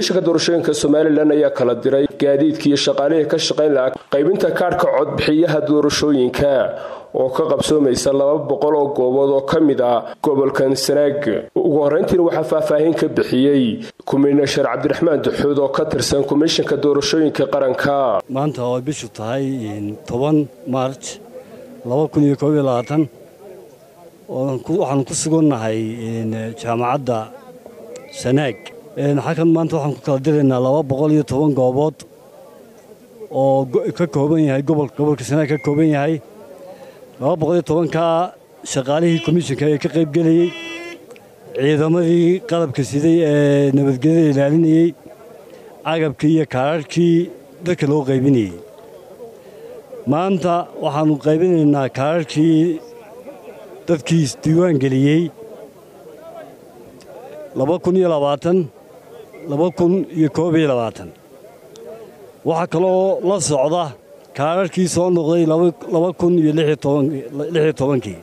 komishanka doorashooyinka somalilan ayaa kala diray gaadiidka iyo shaqaalihii ka shaqayn lahaa qaybinta kaadhka codbixiyaha doorashooyinka oo ka qabsoomaysa laba boqol oo goobood oo ka mid ah gobolkan sanaag ugu horrayntiina waxaa faahfaahin ka bixiyey kumiinar cabdiraxmaan duxuud oo ka tirsan komishanka doorashooyinka qaranka. Maanta oo bishu tahay toban maarj waxaanu ku sugannahay jaamacadda sanaag xalkan maanta waxaan ku kala diraynaa laba boqol iyo toban goobood oo ka kooban yahay gobolka sanaag ka kooban yahay laba boqol iyo tobankaa shaqaalihii komishinka ee ka qaybgelayey ciidamadii qalabka siday ee nabadgelyada ilaalinayey agabkii iyo kaararhkii dadka loo qaybinayey maanta waxaannu qaybinaynaa kaararhkii dadkii isdiiwaan geliyey laba kun iyo labaatan waxaa kaloo la socda kaararhkii soo noqday tobankii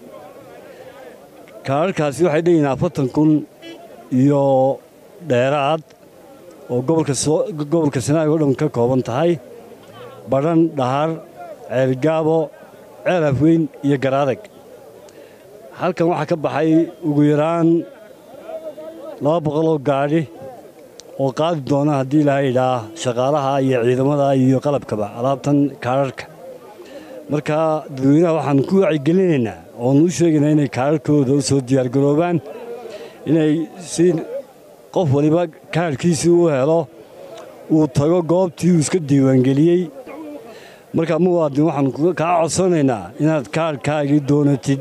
kaararhkaasi waxay leeyihiin afartan kun iyo dheeraad oo gobolka sanaag oo dhan ka kooban tahay. Badhan dhahar ceelgaabo ceel afweyn iyo garaadag halkan waxaa ka baxay ugu yaraan laba boqoloo gaadhi oo qaadi doona haddii ilaaha idhaa shaqaalaha iyo ciidamada iyo qalabkaba alaabtan kaararhka marka dadweynaha waxaan ku wacyigelinaynaa oonu u sheegaynaa inay kaararhkooda u soo diyaargaroobaan inay si qof waliba kaarhkiisii u helo uu tago goobtii uu iska diiwaangeliyey. Marka muwaadin waxaan kaa codsanaynaa inaad kaarhkaagii doonatid.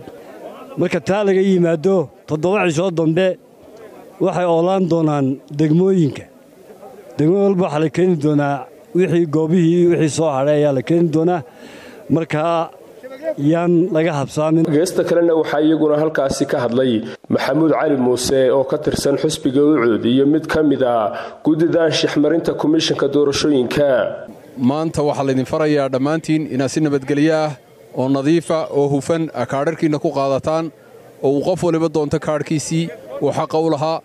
Marka taa laga yimaado toddoba cishoo dambe waxay oolaan doonaan degmooyinka. Degmo walba waxaa la keeni doonaa wixii goobihii wixii soo hadhay ayaa la keeni doonaa. Markaa yaan laga habsaamin. Geesta kalena waxaa iyaguna halkaasi ka hadlay maxamuud cali muuse oo ka tirsan xusbiga ucuud iyo mid ka mid ah guddida anshaxmarinta komishanka doorashooyinka. Maanta waxaa laydin farayaa dhammaantiin inaad si nabadgelyo ah oo nadiifa oo hufan kaadharhkiinna ku qaadataan oo uu qof waliba doonto kaadhkiisii uu xaqa u lahaa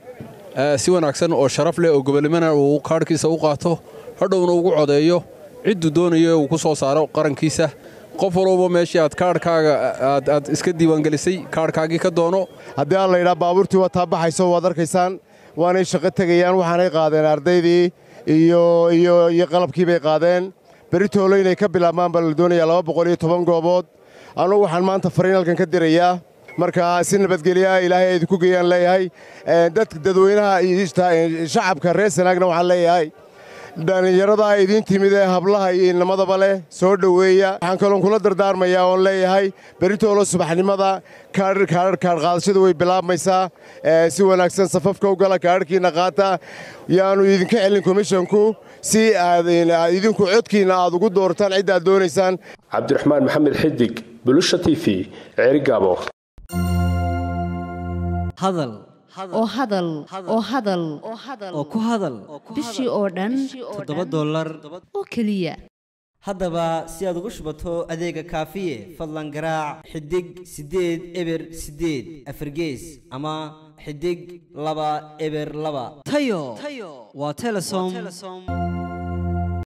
si wanaagsan oo sharaf leh oo gobolnimana uu kaadhkiisa u qaato hadhowna ugu codeeyo cidduu doonayo uu ku soo saaro qarankiisa. Qof walba meeshii aad kaadhkaaga aad iska diiwaangelisay kaadhkaagii ka doono. Haddii aan laydhaa baabuurtii waa taabaxayso waad arkaysaan waanay shaqo tegayaan waxaanay qaadeen ardaydii iyo qalabkii bay qaadeen. Beritoolo inay ka bilaabmaan baa la doonayaa laba boqol iyo toban goobood. Anugu waxaan maanta fariin halkan ka dirayaa marka si nabadgelyaah ilaahay ay idinku geeyaan leeyahay. Dadka dadweynaha shacabka reer sanaagna waxaan leeyahay. Dhallinyaradaa idiin timid ee hablaha iyo inamadaba leh soo dhoweeya. Waxaan kaloon kula dardaarmayaa oon leeyahay beritoolo subaxnimada kaadhqaadashada way bilaabmaysaa. Si wanaagsan safafka u gala kaadhkiinna qaata. Yaanu idinka celin komishanku si idinku codkiinna aad ugu doortaan cidda doonaysaan. Cabdiraxmaan maxamed xidig bulusha t v ceerigaabo hadal. Oo hadal oo hadal oo ku hadal. bishii oo dhan toddoba dollar. oo keliya. Haddaba si aad ugu shubato adeega kaafiye fadlan garaac xidig siddeed eber siddeed afargees ama xidig laba eber laba. Tayo. Waa telesom